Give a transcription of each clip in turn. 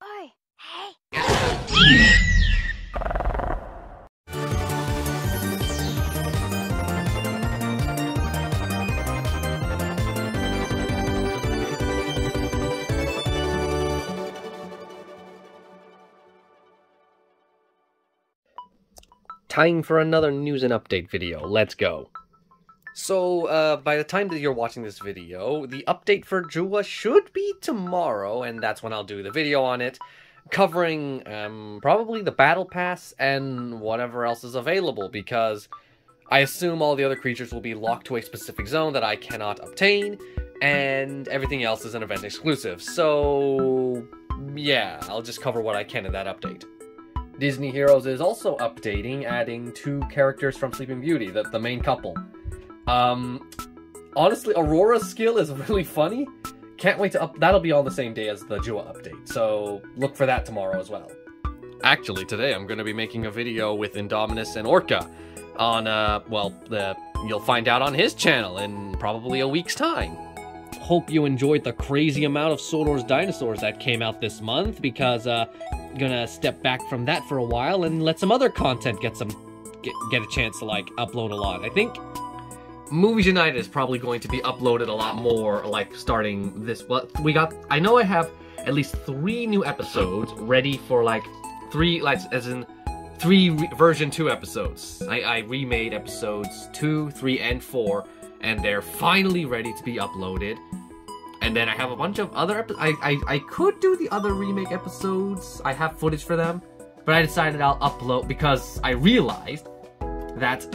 Oi, hey. Time for another news and update video. Let's go. So, uh, by the time that you're watching this video, the update for Jua should be tomorrow, and that's when I'll do the video on it, covering, um, probably the Battle Pass and whatever else is available, because I assume all the other creatures will be locked to a specific zone that I cannot obtain, and everything else is an event exclusive. So, yeah, I'll just cover what I can in that update. Disney Heroes is also updating, adding two characters from Sleeping Beauty, the, the main couple. Um, honestly, Aurora's skill is really funny. Can't wait to up. That'll be on the same day as the Jua update, so look for that tomorrow as well. Actually, today I'm going to be making a video with Indominus and Orca on, uh, well, the you'll find out on his channel in probably a week's time. Hope you enjoyed the crazy amount of Sodor's dinosaurs that came out this month because, uh, gonna step back from that for a while and let some other content get some get, get a chance to like upload a lot. I think Movies United is probably going to be uploaded a lot more like starting this what we got I know I have at least 3 new episodes ready for like 3 like as in 3 re- version 2 episodes. I, I remade episodes 2, 3 and 4 and they're finally ready to be uploaded. And then I have a bunch of other. I, I, I could do the other remake episodes. I have footage for them. But I decided I'll upload because I realized that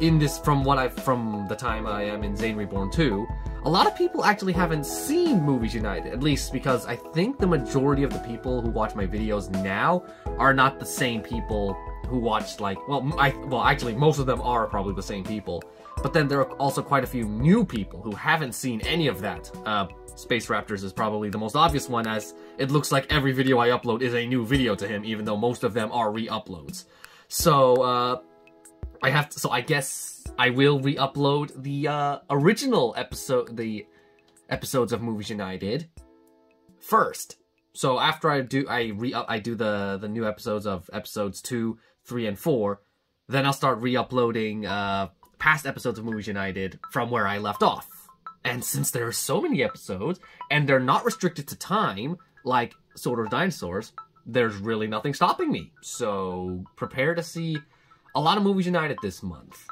in this, from what I've, from the time I am in Zainreborn 2, a lot of people actually haven't seen Movies United. At least because I think the majority of the people who watch my videos now are not the same people who watched like, well, I, well, actually most of them are probably the same people. But then there are also quite a few new people who haven't seen any of that. Uh, Space Raptors is probably the most obvious one as it looks like every video I upload is a new video to him, even though most of them are re-uploads. So, uh, I have to, so I guess I will re-upload the, uh, original episode, the episodes of Movies United first. So after I do, I re, I do the, the new episodes of episodes 2, 3, and 4, then I'll start re-uploading, uh, past episodes of Movies United from where I left off. And since there are so many episodes, and they're not restricted to time, like Sword of Dinosaurs, there's really nothing stopping me. So prepare to see a lot of Movies United this month.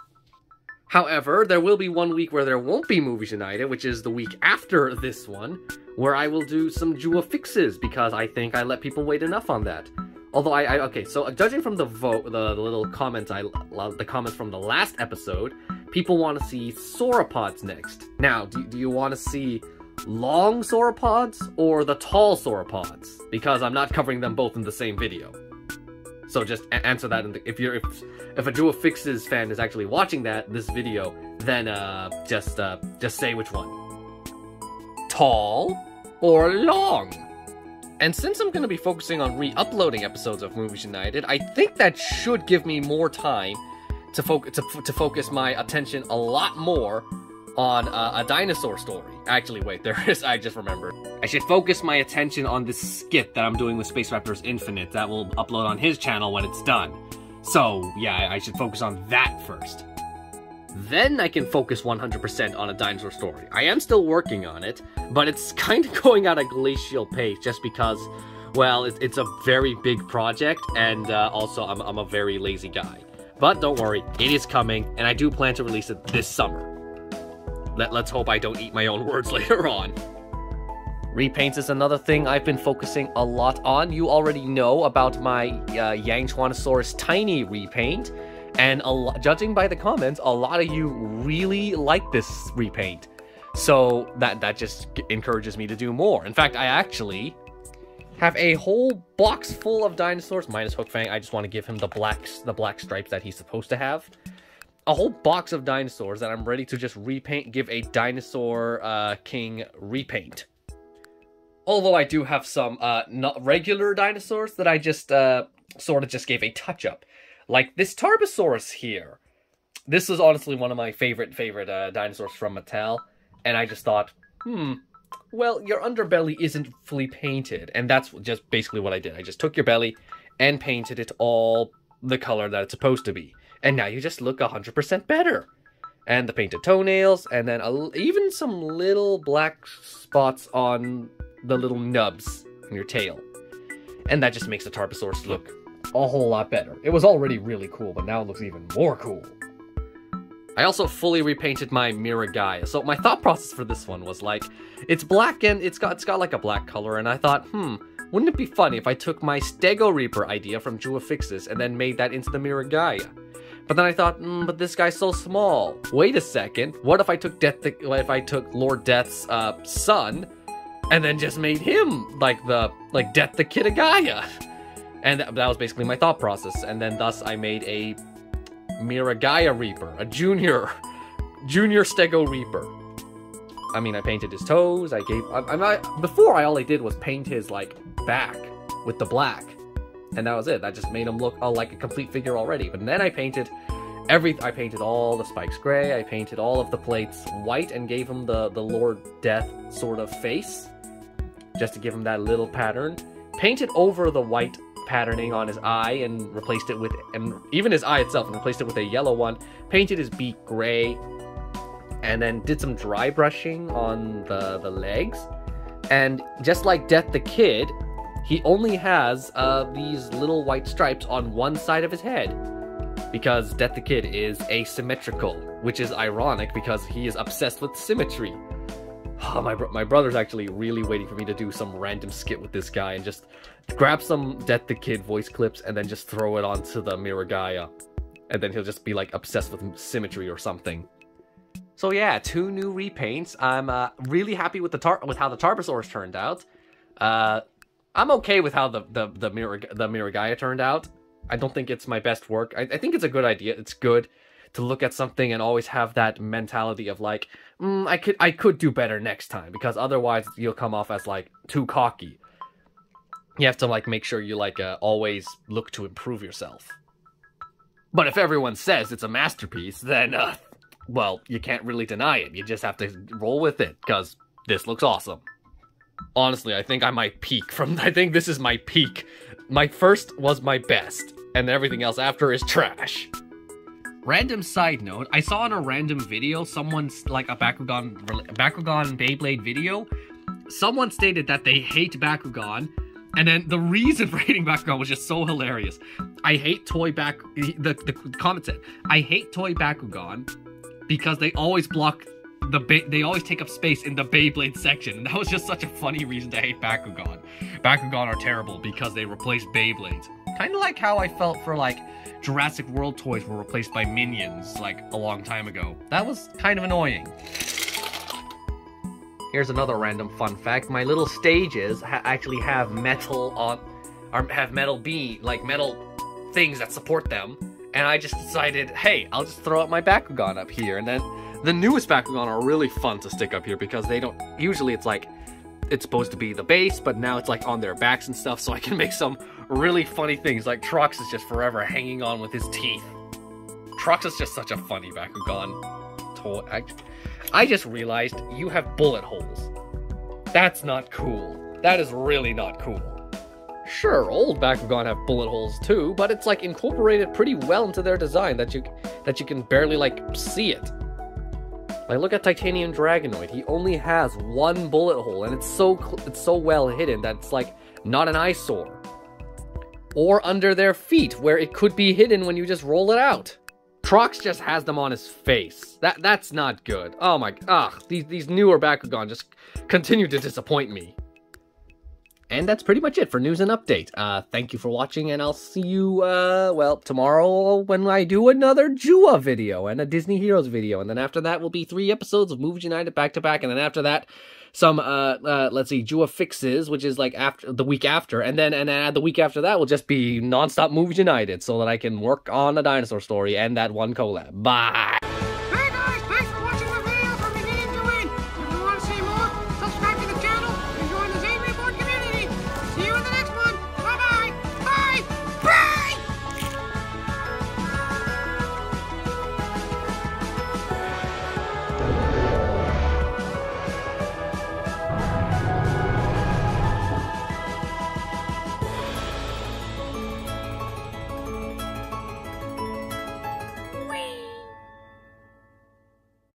However, there will be one week where there won't be Movies United, which is the week after this one, where I will do some Jua fixes because I think I let people wait enough on that. Although I, I okay, so uh, judging from the vote, the, the little comments I, the comments from the last episode, people want to see sauropods next. Now, do, do you want to see long sauropods or the tall sauropods? Because I'm not covering them both in the same video. So just answer that. If you're if if a Jua Fixes fan is actually watching that this video, then uh, just uh, just say which one. Tall or long? And since I'm going to be focusing on re-uploading episodes of Movies United, I think that should give me more time to, fo- to, to focus my attention a lot more on uh, a dinosaur story. Actually, wait, there is, I just remembered. I should focus my attention on this skit that I'm doing with Space Raptors Infinite that will upload on his channel when it's done. So, yeah, I should focus on that first. Then I can focus 100% on a dinosaur story. I am still working on it, but it's kind of going at a glacial pace just because, well, it, it's a very big project, and uh, also I'm, I'm a very lazy guy. But don't worry, it is coming, and I do plan to release it this summer. Let, let's hope I don't eat my own words later on. Repaints is another thing I've been focusing a lot on. You already know about my uh, Yangchuanosaurus Tiny repaint, and judging by the comments, a lot of you really like this repaint. So that that just encourages me to do more. In fact, I actually have a whole box full of dinosaurs minus Hook Fang. I just want to give him the black the black stripes that he's supposed to have. A whole box of dinosaurs that I'm ready to just repaint, give a dinosaur uh, king repaint. Although I do have some uh, not regular dinosaurs that I just uh, sort of just gave a touch up, like this Tarbosaurus here. This is honestly one of my favorite favorite uh, dinosaurs from Mattel, and I just thought, hmm, well, your underbelly isn't fully painted, and that's just basically what I did. I just took your belly and painted it all the color that it's supposed to be, and now you just look 100% better. And the painted toenails, and then a, even some little black spots on the little nubs in your tail. And that just makes the Tarbosaurus look a whole lot better. It was already really cool, but now it looks even more cool. I also fully repainted my Miragaia. So my thought process for this one was like, it's black and it's got it's got like a black color, and I thought, hmm, wouldn't it be funny if I took my Stego Reaper idea from Jua Fixes and then made that into the Miragaia? But then I thought, mm, but this guy's so small. Wait a second. What if I took Death? The, if I took Lord Death's uh, son, and then just made him like the like Death the Kitagaia? And that, that was basically my thought process. And then thus I made a Miragaia Reaper, a junior, junior Stego Reaper. I mean, I painted his toes. I gave. I, I, before I all I did was paint his like back with the black and that was it. That just made him look uh, like a complete figure already. But then I painted every. I painted all the spikes gray. I painted all of the plates white and gave him the the Lord Death sort of face, just to give him that little pattern. Painted over the white patterning on his eye and replaced it with, and even his eye itself, and replaced it with a yellow one. Painted his beak gray, and then did some dry brushing on the the legs. And just like Death the Kid, he only has uh, these little white stripes on one side of his head. Because Death the Kid is asymmetrical, which is ironic because he is obsessed with symmetry. Oh, my, bro- my brother's actually really waiting for me to do some random skit with this guy and just grab some Death the Kid voice clips and then just throw it onto the Miragaia. And then he'll just be like obsessed with symmetry or something. So yeah, two new repaints. I'm uh, really happy with the tar- with how the Tarbosaurus turned out. Uh, I'm okay with how the the the Mir- the Miragaia turned out. I don't think it's my best work. I, I think it's a good idea. It's good to look at something and always have that mentality of like, mm, I could I could do better next time because otherwise you'll come off as like too cocky. You have to like make sure you like uh, always look to improve yourself. But if everyone says it's a masterpiece, then uh, well, you can't really deny it. You just have to roll with it because this looks awesome honestly, I think I might peak from. I think this is my peak. My first was my best, and everything else after is trash. Random side note, I saw in a random video, someone's like a Bakugan, Bakugan Beyblade video, someone stated that they hate Bakugan, and then the reason for hating Bakugan was just so hilarious. I hate toy back. The, the comment said, I hate toy Bakugan because they always block the ba- they always take up space in the Beyblade section. And that was just such a funny reason to hate Bakugan. Bakugan are terrible because they replaced Beyblades. Kind of like how I felt for like Jurassic World toys were replaced by Minions like a long time ago. That was kind of annoying. Here's another random fun fact. My little stages ha actually have metal on, or have metal beam, like metal things that support them. And I just decided, hey, I'll just throw up my Bakugan up here. And then the newest Bakugan are really fun to stick up here because they don't, usually it's like, it's supposed to be the base, but now it's like on their backs and stuff, so I can make some really funny things, like Trox is just forever hanging on with his teeth. Trox is just such a funny Bakugan toy. I, I just realized you have bullet holes. That's not cool. That is really not cool. Sure, old Bakugan have bullet holes too, but it's like incorporated pretty well into their design that you that you can barely like see it. Like look at Titanium Dragonoid. He only has one bullet hole, and it's so it's so well hidden that it's like not an eyesore. Or under their feet, where it could be hidden when you just roll it out. Trox just has them on his face. That that's not good. Oh my, ah, these these newer Bakugan just continue to disappoint me. And that's pretty much it for news and update. Uh, thank you for watching, and I'll see you, uh, well, tomorrow when I do another Jua video and a Disney Heroes video. And then after that will be three episodes of Movies United back to back. And then after that, some, uh, uh, let's see, Jua Fixes, which is like after the week after. And then, and uh, the week after that will just be nonstop Movies United so that I can work on a dinosaur story and that one collab. Bye!